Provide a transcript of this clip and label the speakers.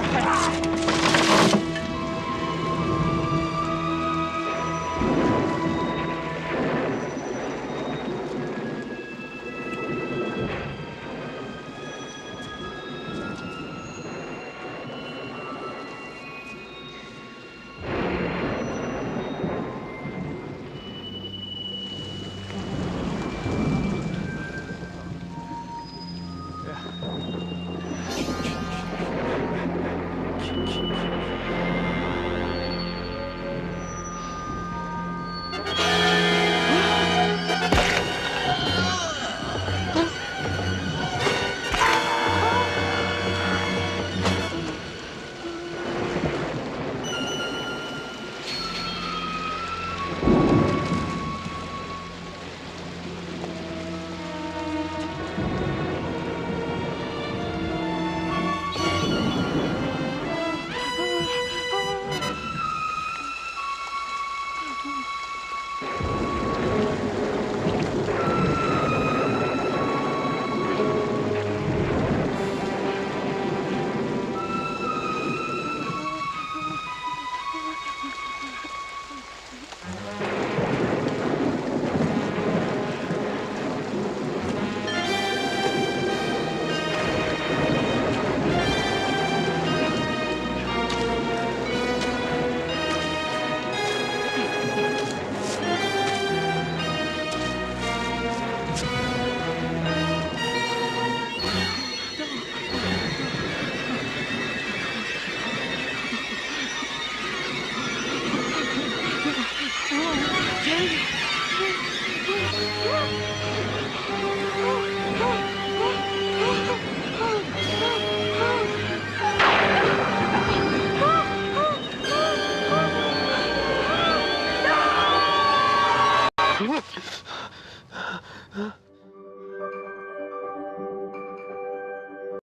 Speaker 1: 快点
Speaker 2: Huh?